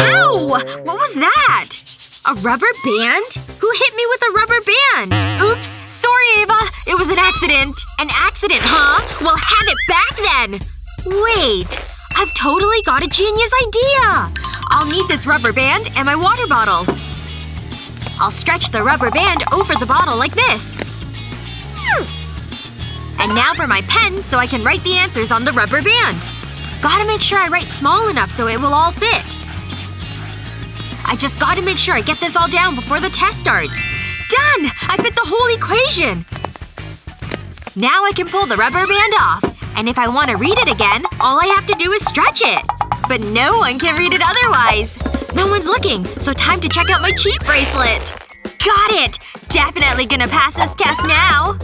Oh, what was that? A rubber band? Who hit me with a rubber band? Oops. Sorry, Ava. It was an accident. An accident, huh? Well, have it back then! Wait. I've totally got a genius idea! I'll need this rubber band and my water bottle. I'll stretch the rubber band over the bottle like this. And now for my pen so I can write the answers on the rubber band. Gotta make sure I write small enough so it will all fit. I just gotta make sure I get this all down before the test starts. Done! I fit the whole equation! Now I can pull the rubber band off. And if I want to read it again, all I have to do is stretch it. But no one can read it otherwise. No one's looking, so time to check out my cheat bracelet. Got it! Definitely gonna pass this test now.